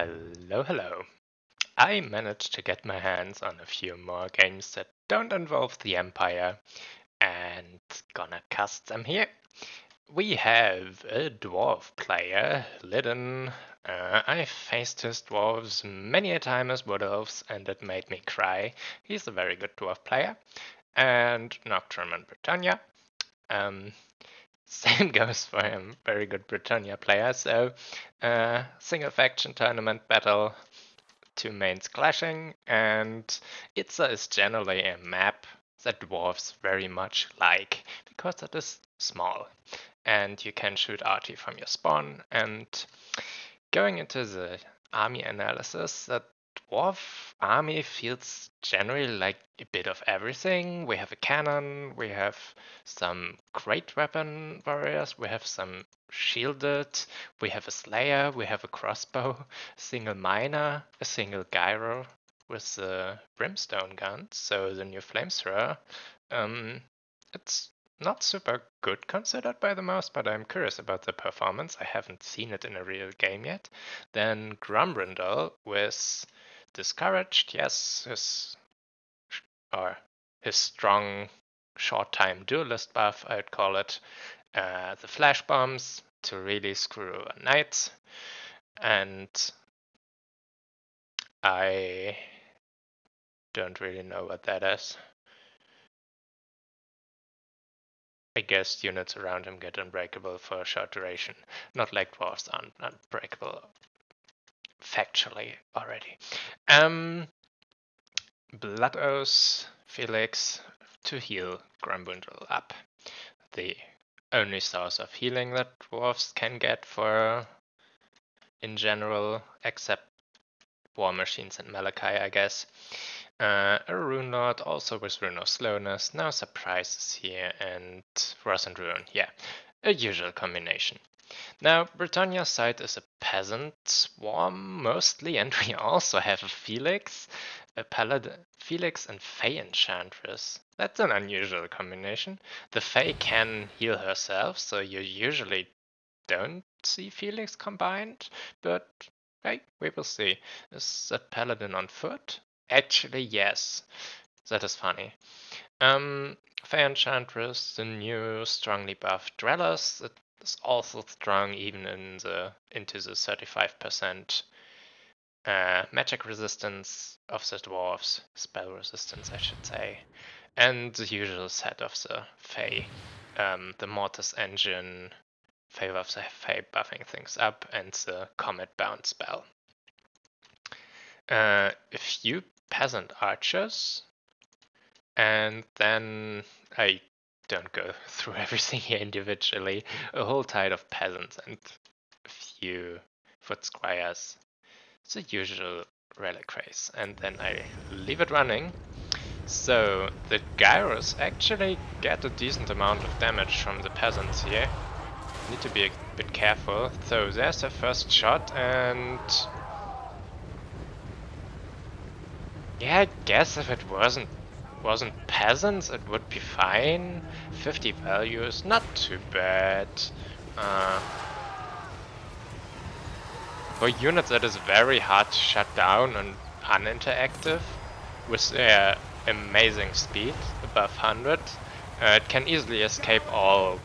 Hello, hello. I managed to get my hands on a few more games that don't involve the Empire and gonna cast them here. We have a dwarf player, Lydon. Uh, I faced his dwarves many a time as wood elves and it made me cry. He's a very good dwarf player. And Nocturne and Bretonnia. Um, same goes for him. Very good Bretonnia player. So, uh, single faction tournament battle, two mains clashing, and Itza is generally a map that dwarves very much like because it is small and you can shoot arty from your spawn. And going into the army analysis, that dwarf army feels generally like a bit of everything. We have a cannon, we have some great weapon warriors, we have some shielded, we have a slayer, we have a crossbow, a single miner, a single gyro with the brimstone gun, so the new flamethrower. Um, it's not super good considered by the mouse, but I'm curious about the performance. I haven't seen it in a real game yet. Then Grombrindal with discouraged, yes, his or his strong short time duelist buff, I'd call it. Uh, the flash bombs to really screw a knight, and I don't really know what that is. I guess units around him get unbreakable for a short duration. Not like dwarves aren't unbreakable factually already. Um, Blood Oath, Felix to heal Grombrindal up. The only source of healing that dwarves can get for in general, except war machines and Malakai, I guess. Uh, a Rune Lord, also with Rune of Slowness, no surprises here, and Frost and Ruin, yeah, a usual combination. Now, Bretonnia's side is a peasant swarm mostly, and we also have a Felix, a paladin, Felix and Fey Enchantress. That's an unusual combination. The Fey can heal herself, so you usually don't see Felix combined, but hey, we will see. Is that paladin on foot? Actually, yes. That is funny. Um, Fey Enchantress, the new strongly buffed Dwellers, it is also strong even in the into the 35% uh, magic resistance of the dwarves, spell resistance, I should say, and the usual set of the Fey, um, the Mortis engine, favor of the Fey buffing things up, and the Comet Bound spell. Uh, a few peasant archers. And then I don't go through everything here individually. A whole tide of peasants and a few foot squires. It's a usual relic race. And then I leave it running. So the gyros actually get a decent amount of damage from the peasants here. Need to be a bit careful. So there's the first shot and Yeah, I guess if it wasn't wasn't peasants, it would be fine. 50 values, not too bad. Uh, for units it is very hard to shut down and uninteractive with their amazing speed, above 100. Uh, it can easily escape all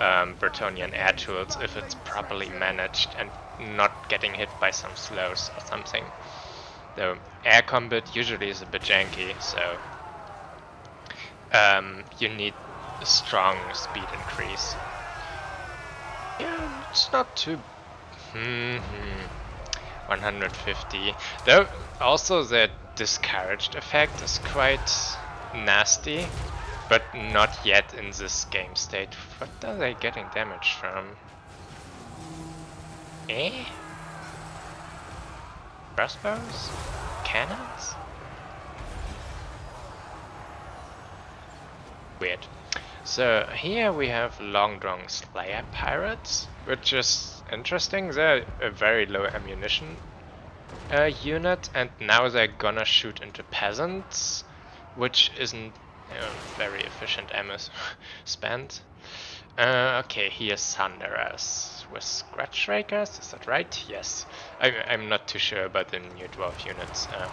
um, Bretonnian air tools if it's properly managed and not getting hit by some slows or something. The air combat usually is a bit janky, so um, you need a strong speed increase. Yeah, it's not too... Mm -hmm. 150. Though, also the discouraged effect is quite nasty, but not yet in this game state. What are they getting damage from? Eh? crossbows? Cannons? Weird. So here we have Long Drong Slayer Pirates, which is interesting. They're a very low ammunition uh, unit, and now they're gonna shoot into peasants, which isn't very efficient ammo spent. Uh, okay, here's Thunderers with Scratch Rakers, is that right? Yes. I, I'm not too sure about the new dwarf units. Uh,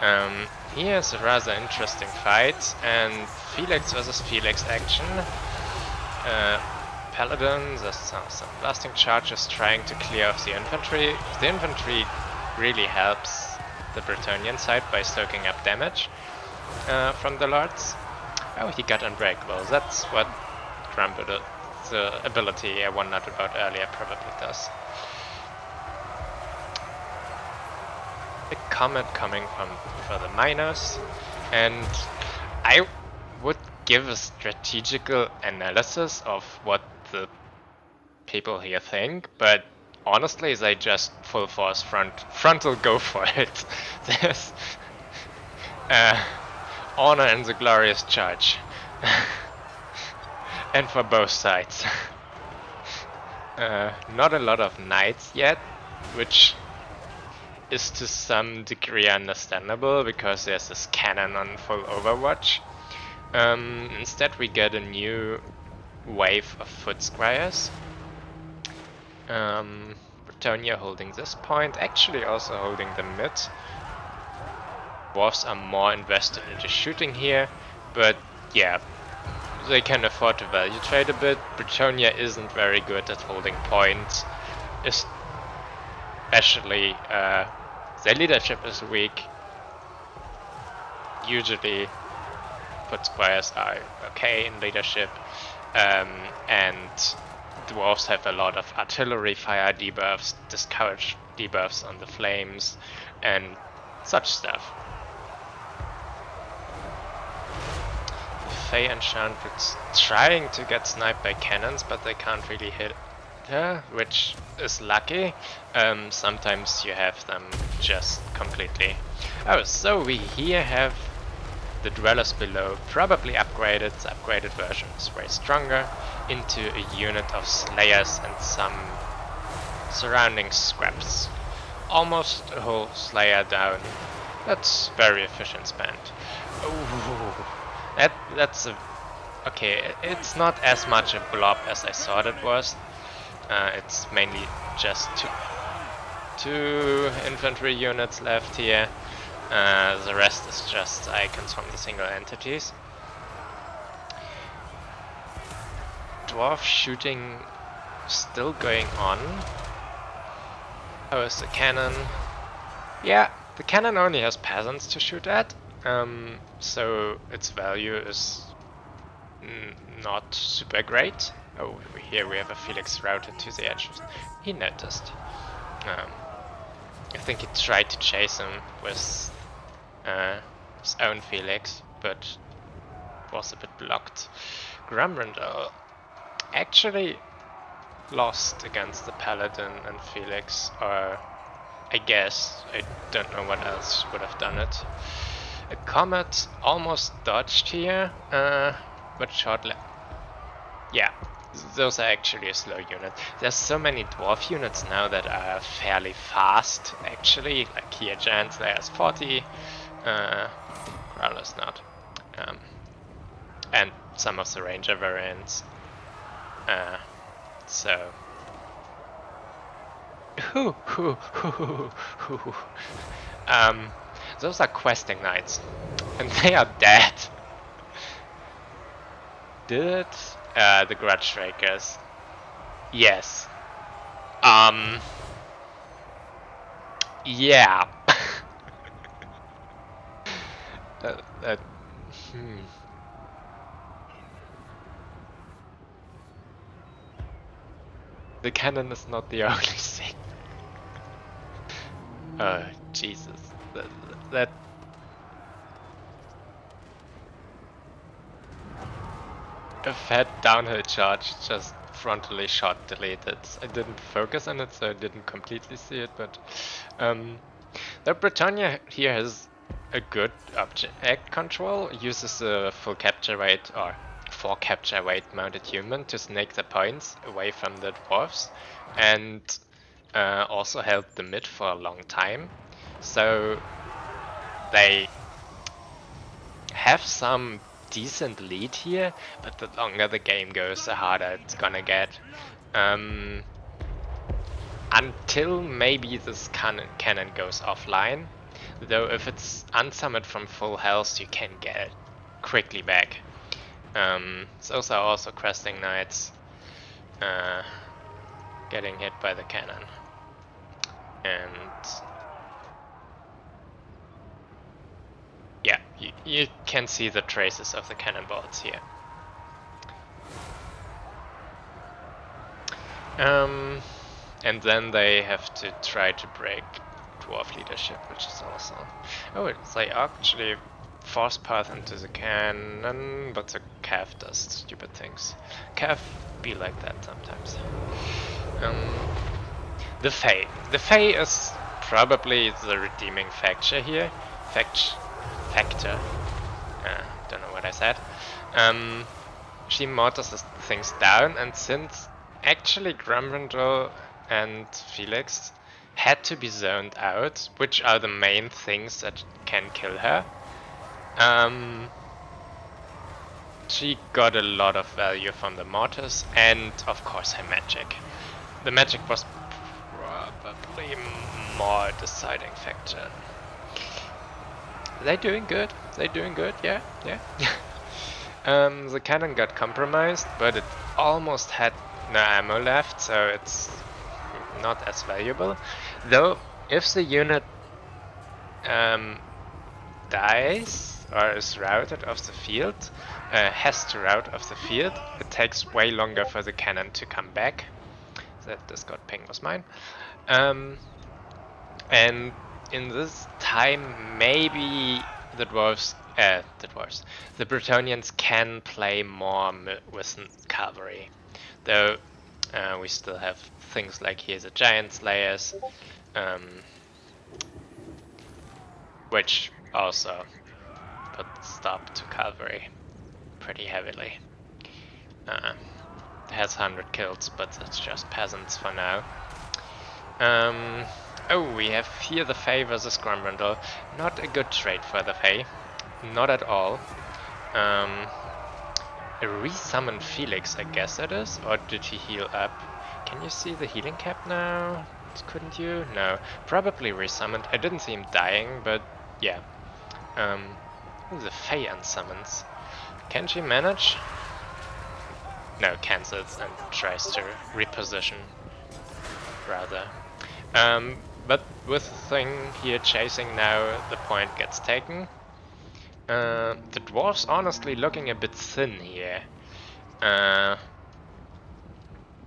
um, here's a rather interesting fight, and Felix versus Felix action. Uh, Paladin, there's some, some blasting charges trying to clear off the infantry. The infantry really helps the Bretonnian side by soaking up damage uh, from the lords. Oh, he got unbreakable. That's what Grumbler, the ability I wondered about earlier, probably does. A comet coming from for the miners, and I would give a strategical analysis of what the people here think, but honestly they just full force front frontal go for it. There's uh, honor and the glorious charge. and for both sides. uh, not a lot of knights yet, which is to some degree understandable because there's this cannon on full overwatch. Um, instead we get a new wave of foot squires. Um, Bretonnia holding this point, actually also holding the mid. Dwarfs are more invested into shooting here, but yeah, they can afford to value trade a bit. Bretonnia isn't very good at holding points, especially uh, their leadership is weak. Usually, foot squires are okay in leadership, um, and dwarves have a lot of artillery fire debuffs, discourage debuffs on the flames, and such stuff. Fey Enchantress trying to get sniped by cannons, but they can't really hit her, which is lucky. Um, sometimes you have them just completely... Oh, so we here have the Dwellers Below, probably upgraded, the upgraded version is way stronger, into a unit of Slayers and some surrounding scraps. Almost a whole Slayer down. That's very efficient spend. Ooh. That that's a okay. It's not as much a blob as I thought it was. Uh, it's mainly just two two infantry units left here. Uh, the rest is just icons from the single entities. Dwarf shooting still going on. How is the cannon? Yeah, the cannon only has peasants to shoot at. Um, so its value is not super great. Oh, here we have a Felix routed to the edge. He noticed. Um, I think he tried to chase him with uh, his own Felix, but was a bit blocked. Grombrindal actually lost against the Paladin and Felix, or I guess, I don't know what else would have done it. A Comet almost dodged here, uh, but short Yeah, those are actually a slow unit. There's so many dwarf units now that are fairly fast, actually, like here Giant Slayer's 40, uh, Growler's not. Um, and some of the Ranger variants. Uh, so... um, those are questing knights. And they are dead. Did uh, the Grudge Rakers? Yes. Um. Yeah. that, that, hmm. The cannon is not the only thing. Oh, Jesus that, that fat downhill charge just frontally shot deleted. I didn't focus on it, so I didn't completely see it, but um, the Bretonnia here has a good object control, uses a full capture rate or four capture rate mounted human to snake the points away from the dwarfs and uh, also held the mid for a long time. So they have some decent lead here, but the longer the game goes, the harder it's gonna get. Um, until maybe this cannon, cannon goes offline. Though if it's unsummoned from full health, you can get it quickly back. Um, those are also questing knights uh, getting hit by the cannon. And yeah, you, you can see the traces of the cannonballs here. Um, and then they have to try to break dwarf leadership, which is awesome. Oh, it's like actually force path into the cannon, but the calf does stupid things. Calf be like that sometimes. Um, the Fey. The Fey is probably the redeeming factor here. Fact factor. Uh, don't know what I said. Um, she mortars things down, and since actually Grombrindal and Felix had to be zoned out, which are the main things that can kill her, um, she got a lot of value from the mortars and of course her magic. The magic was probably more deciding factor. They doing good. They're doing good. Yeah, yeah. um, the cannon got compromised, but it almost had no ammo left, so it's not as valuable. Though, if the unit um, dies or is routed off the field, uh, has to route off the field, it takes way longer for the cannon to come back. That Discord ping was mine. Um, and in this time, maybe the dwarves, uh, the dwarves, the Bretonnians can play more with cavalry. Though uh, we still have things like here's a giant slayers, um, which also put stop to cavalry pretty heavily. Uh, has 100 kills, but it's just peasants for now. Um, oh, we have here the Fey versus Grombrindal. Not a good trade for the Fey. Not at all. Um, a resummon Felix, I guess it is? Or did he heal up? Can you see the healing cap now? Couldn't you? No. Probably resummoned. I didn't see him dying, but yeah. Um, the Fey unsummons. Can she manage? No, cancels and tries to reposition, rather. Um, but with the thing here chasing now, the point gets taken. Uh, the dwarf's honestly looking a bit thin here. Uh,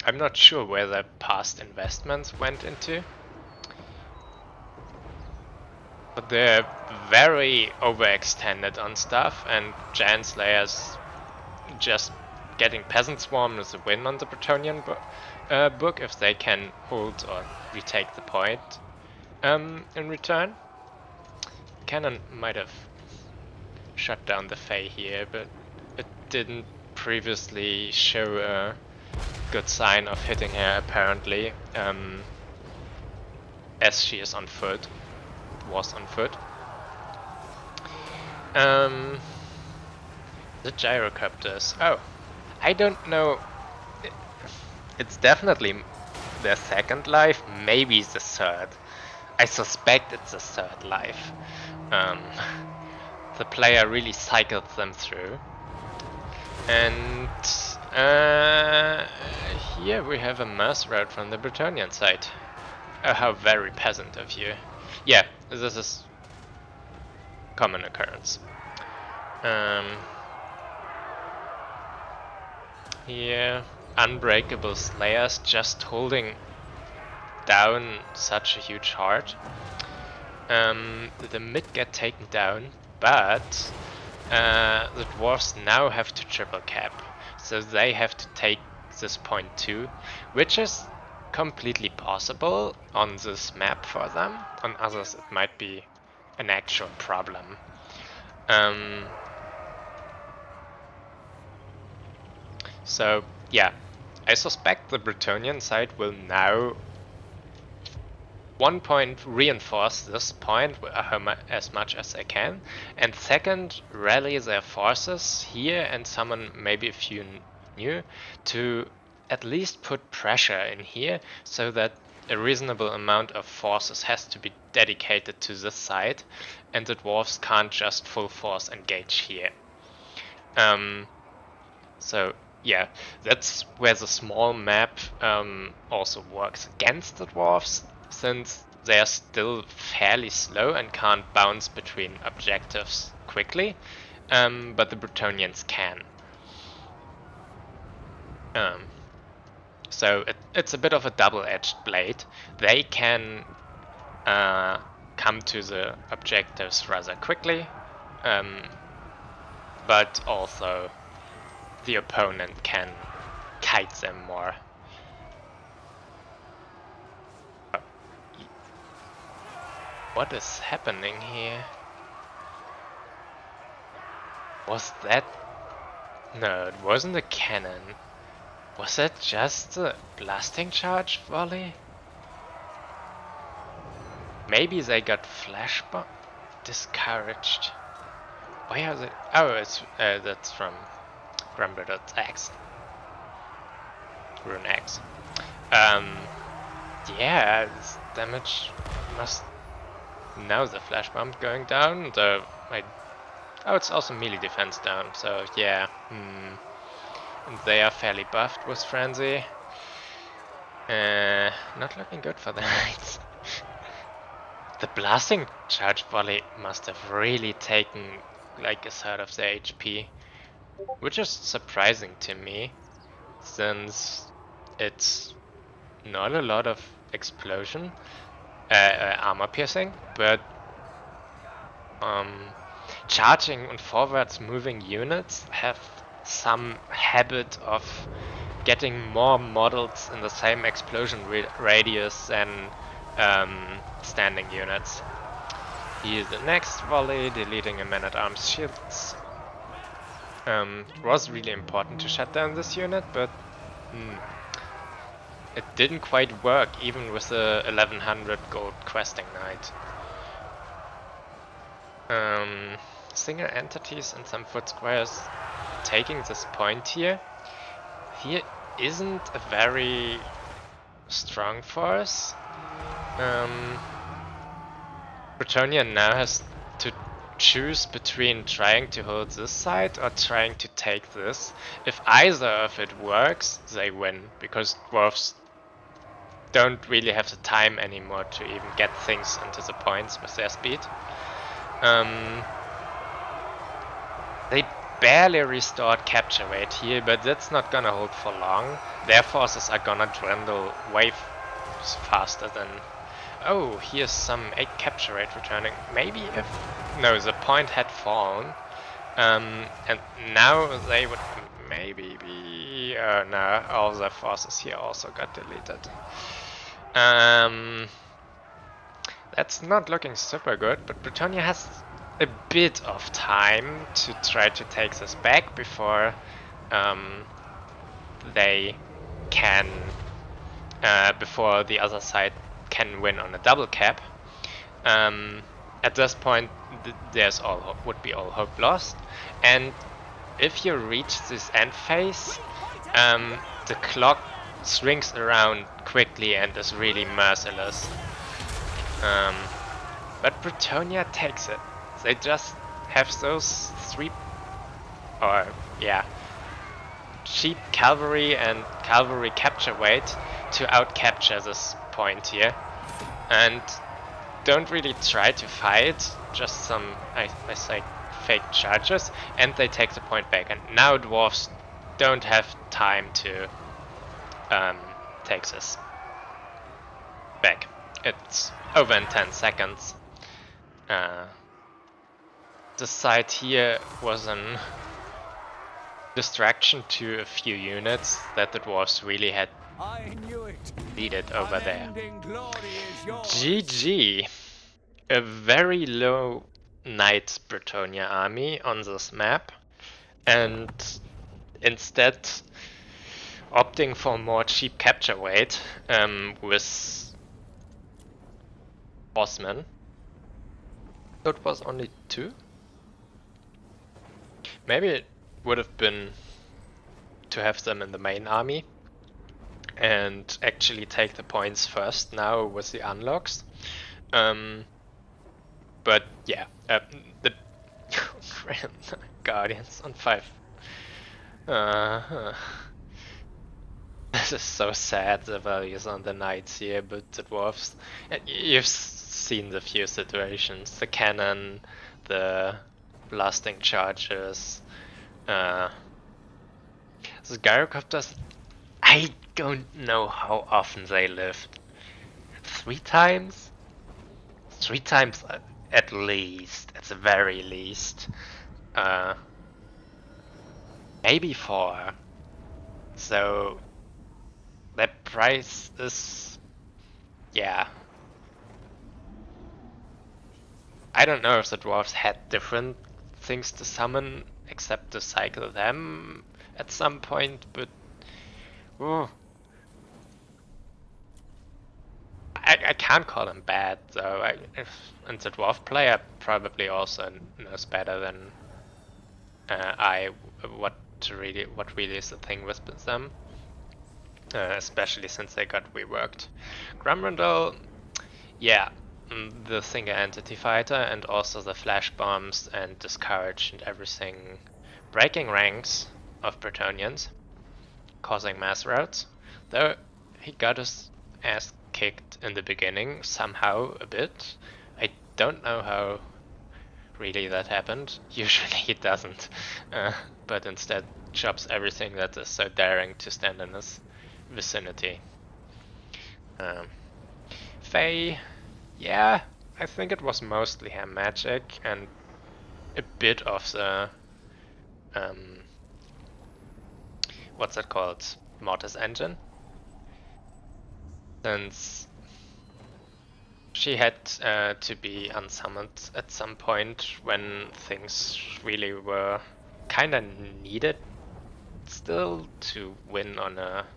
I'm not sure where their past investments went into. But they're very overextended on stuff and Giant Slayers just getting Peasant Swarm is a win on the Bretonnian bu uh, book if they can hold or retake the point um, in return. Cannon might have shut down the Fey here, but it didn't previously show a good sign of hitting her apparently, um, as she is on foot, was on foot. Um, the gyrocopters. Oh, I don't know. It's definitely their second life, maybe the third. I suspect it's a third life. Um, the player really cycled them through. And uh, here we have a mass route from the Bretonnian side. Oh, how very peasant of you. Yeah, this is common occurrence. Um, here, unbreakable slayers just holding down such a huge heart. Um, the mid get taken down but uh, the dwarves now have to triple cap, so they have to take this point too, which is completely possible on this map for them. On others it might be an actual problem. Um, so yeah, I suspect the Bretonnian side will now one point, reinforce this point as much as they can, and second, rally their forces here and summon maybe a few new to at least put pressure in here so that a reasonable amount of forces has to be dedicated to this side and the dwarves can't just full force engage here. Um, so yeah, that's where the small map um, also works against the dwarves, since they're still fairly slow and can't bounce between objectives quickly, um, but the Bretonnians can. Um, so it, it's a bit of a double-edged blade. They can uh, come to the objectives rather quickly, um, but also the opponent can kite them more. What is happening here? Was that... No, it wasn't a cannon. Was that just a blasting charge volley? Maybe they got flash bomb discouraged. Why are they? Oh, it's uh, that's from Grumbler.x. Rune X. Um, yeah, this damage must. Now the flash bomb going down. The my oh, it's also melee defense down. So yeah, hmm. And they are fairly buffed with frenzy. Uh, not looking good for the knights. the blasting charge volley must have really taken like a third of their HP. Which is surprising to me, since it's not a lot of explosion, uh, uh, armor piercing, but um, charging and forwards moving units have some habit of getting more models in the same explosion radius than um, standing units. Here's the next volley, deleting a man-at-arms shields um, was really important to shut down this unit, but mm, it didn't quite work even with the 1100 gold questing knight. Um, single entities and some foot squares taking this point here. Here isn't a very strong force. Um, now has to choose between trying to hold this side or trying to take this. If either of it works, they win, because dwarves don't really have the time anymore to even get things into the points with their speed. Um, they barely restored capture rate here, but that's not gonna hold for long. Their forces are gonna dwindle way faster than Oh, here's some 8 capture rate returning. Maybe if... No, the point had fallen. Um, and now they would maybe be... Uh, no, all the forces here also got deleted. Um, that's not looking super good, but Bretonnia has a bit of time to try to take this back before um, they can... Uh, before the other side can win on a double cap. Um, at this point, th there's all hope, would be all hope lost. And if you reach this end phase, um, the clock swings around quickly and is really merciless. Um, but Bretonnia takes it. They just have those three, or yeah, cheap cavalry and cavalry capture weight to outcapture this point here. And don't really try to fight, just some, I, I say, fake charges, and they take the point back. And now dwarves don't have time to um, take this back. It's over in 10 seconds. Uh, the site here was an distraction to a few units that the dwarves really had needed over there. GG. A very low Knights Bretonnia army on this map and instead opting for more cheap capture weight um, with Bossman. It was only two? Maybe it would have been to have them in the main army and actually take the points first now with the unlocks. Um, but yeah, uh, the Guardians on 5. Uh, this is so sad, the values on the knights here, but the dwarves. You've seen the few situations the cannon, the blasting charges. Uh, the gyrocopters, I don't know how often they lived. Three times? Three times at least, at the very least. Uh, maybe four. So that price is, yeah. I don't know if the dwarves had different things to summon except to cycle them at some point, but oh, I, I can't call them bad though. I, if, and the dwarf player probably also knows better than uh, I what really what really is the thing with them. Uh, especially since they got reworked. Grombrindal, yeah, mm, the single entity fighter and also the flash bombs and discourage and everything breaking ranks of Bretonnians, causing mass routes. Though he got his ass kicked in the beginning somehow a bit. I don't know how really that happened. Usually he doesn't, uh, but instead chops everything that is so daring to stand in his vicinity. Um, Fey, yeah, I think it was mostly her magic and a bit of the um, what's that called? Mortis engine. Since she had uh, to be unsummoned at some point when things really were kinda needed still to win on a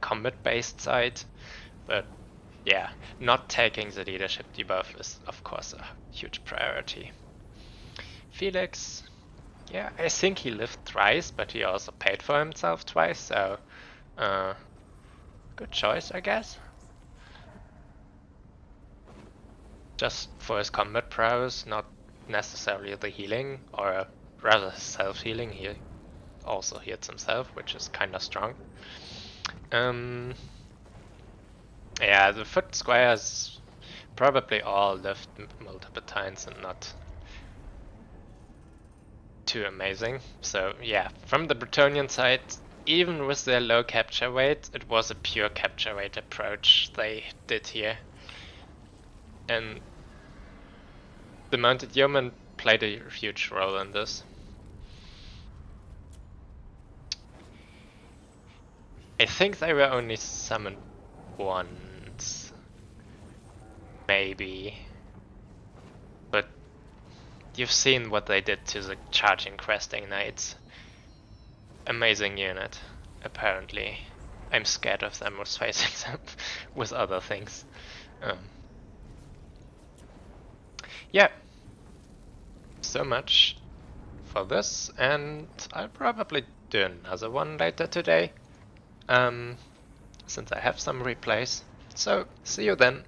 combat based side. But yeah, not taking the leadership debuff is of course a huge priority. Felix, yeah, I think he lived twice, but he also paid for himself twice, so uh, good choice, I guess. Just for his combat prowess, not necessarily the healing, or rather self-healing. He also heals himself, which is kinda strong. Um, yeah, the foot squares probably all lived multiple times and not too amazing. So yeah, from the Bretonnian side, even with their low capture weight, it was a pure capture weight approach they did here. And the Mounted Yeoman played a huge role in this. I think they were only summoned once. Maybe. But you've seen what they did to the charging questing knights. Amazing unit, apparently. I'm scared of them was facing them with other things. Um, yeah. So much for this, and I'll probably do another one later today um, since I have some replays. So, see you then.